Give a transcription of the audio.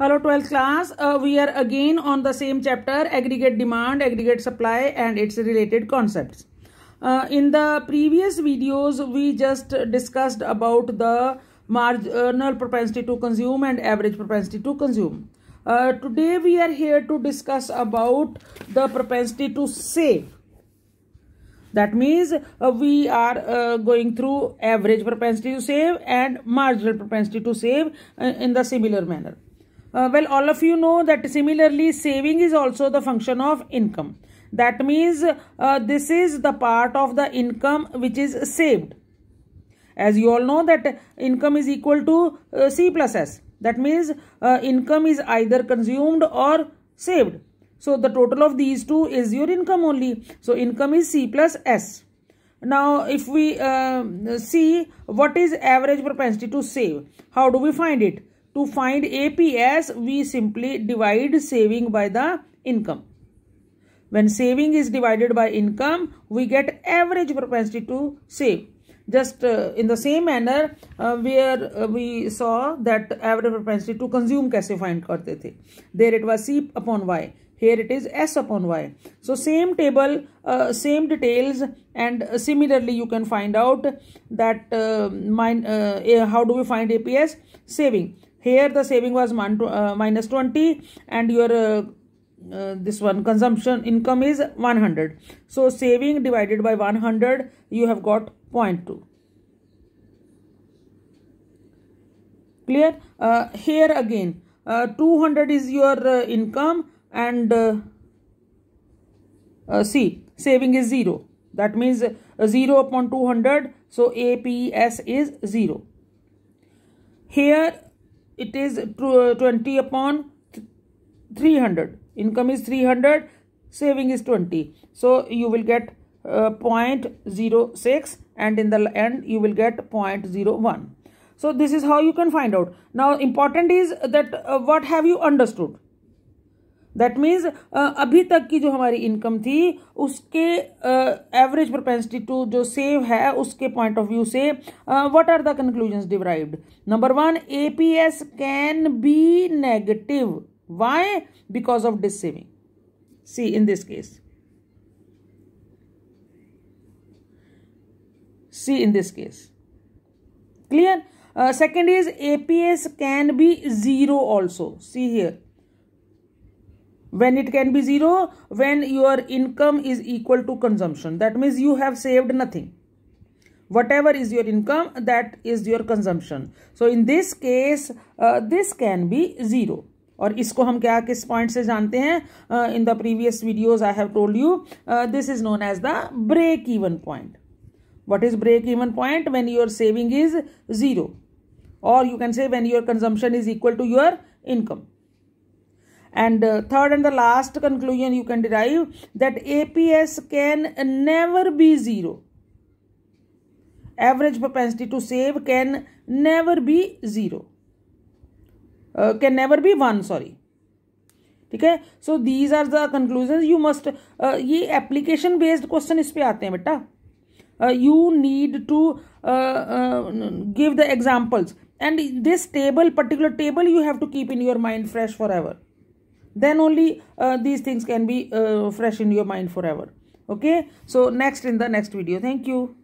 Hello 12th class, uh, we are again on the same chapter aggregate demand, aggregate supply and its related concepts. Uh, in the previous videos, we just discussed about the marginal propensity to consume and average propensity to consume. Uh, today we are here to discuss about the propensity to save. That means uh, we are uh, going through average propensity to save and marginal propensity to save uh, in the similar manner. Uh, well, all of you know that similarly saving is also the function of income. That means uh, this is the part of the income which is saved. As you all know that income is equal to uh, C plus S. That means uh, income is either consumed or saved. So the total of these two is your income only. So income is C plus S. Now if we uh, see what is average propensity to save, how do we find it? To find APS, we simply divide saving by the income. When saving is divided by income, we get average propensity to save. Just uh, in the same manner, uh, where uh, we saw that average propensity to consume कैसे find करते थे. There it was C upon Y. Here it is S upon Y. So same table, uh, same details and similarly you can find out that uh, mine, uh, how do we find APS? Saving. Here the saving was uh, minus 20 and your uh, uh, this one consumption income is 100. So saving divided by 100 you have got 0.2. Clear? Uh, here again uh, 200 is your uh, income and see saving is 0. That means 0 upon 200 so APS is 0. Here it is 20 upon 300 income is 300 saving is 20 so you will get uh, 0.06 and in the end you will get 0.01 so this is how you can find out. Now important is that uh, what have you understood that means अभी तक की जो हमारी income थी, उसके average propensity to जो save है, उसके पॉइंट ऑफ़ व्यू से what are the conclusion derived number one APS can be negative why because of dissaving see in this case see in this case clear second is APS can be zero also see here when it can be zero when your income is equal to consumption that means you have saved nothing whatever is your income that is your consumption so in this case uh, this can be zero और इसको हम क्या किस point से जानते हैं in the previous videos I have told you this is known as the break even point what is break even point when your saving is zero or you can say when your consumption is equal to your income and uh, third and the last conclusion you can derive that APS can never be zero. Average propensity to save can never be zero. Uh, can never be one, sorry. ठीक है so these are the conclusion you must ये application based question इस पे आते हैं बेटा you need to give the examples and this table particular table you have to keep in your mind fresh for ever then only uh, these things can be uh, fresh in your mind forever. Okay? So next in the next video. Thank you